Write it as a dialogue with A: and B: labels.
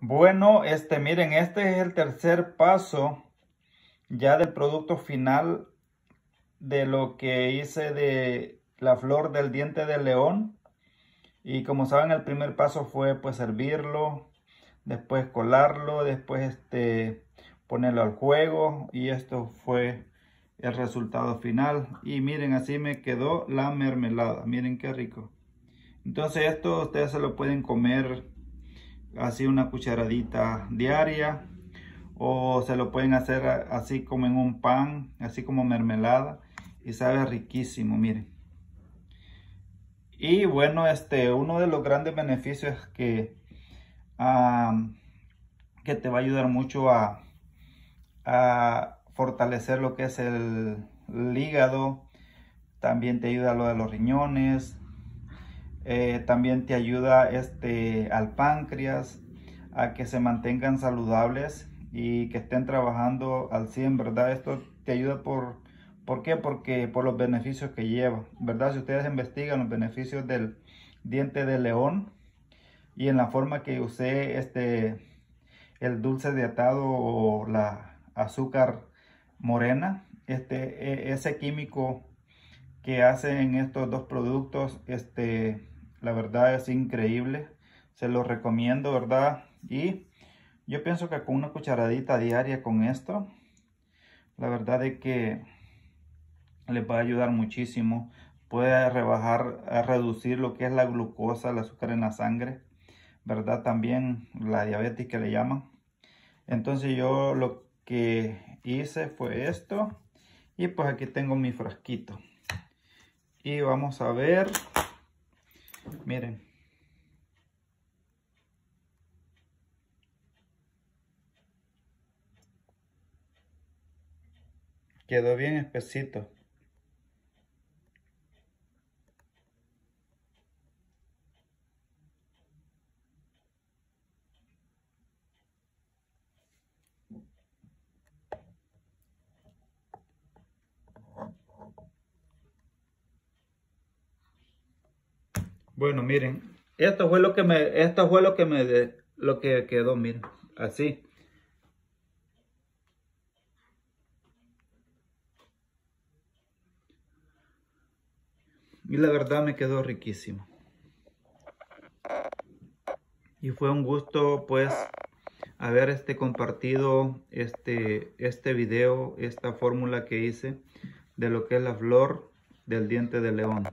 A: Bueno, este, miren, este es el tercer paso ya del producto final de lo que hice de la flor del diente de león. Y como saben, el primer paso fue pues servirlo, después colarlo, después este ponerlo al juego y esto fue el resultado final. Y miren, así me quedó la mermelada. Miren qué rico. Entonces esto ustedes se lo pueden comer así una cucharadita diaria o se lo pueden hacer así como en un pan, así como mermelada y sabe riquísimo, miren. Y bueno, este uno de los grandes beneficios que, que te va a ayudar mucho a, a fortalecer lo que es el, el hígado, también te ayuda a lo de los riñones, eh, también te ayuda este, al páncreas a que se mantengan saludables y que estén trabajando al 100, ¿verdad? Esto te ayuda por, ¿por qué? Porque por los beneficios que lleva, ¿verdad? Si ustedes investigan los beneficios del diente de león y en la forma que usé este, el dulce de atado o la azúcar morena, este, e, ese químico que hacen estos dos productos, este, la verdad es increíble. Se lo recomiendo, ¿verdad? Y yo pienso que con una cucharadita diaria con esto, la verdad es que les va a ayudar muchísimo. Puede rebajar, a reducir lo que es la glucosa, el azúcar en la sangre, ¿verdad? También la diabetes que le llaman. Entonces yo lo que hice fue esto. Y pues aquí tengo mi frasquito. Y vamos a ver Miren. Quedó bien espesito. Bueno, miren, esto fue lo que me, esto fue lo que me, lo que quedó, miren, así. Y la verdad me quedó riquísimo. Y fue un gusto, pues, haber este compartido este, este video, esta fórmula que hice de lo que es la flor del diente de león.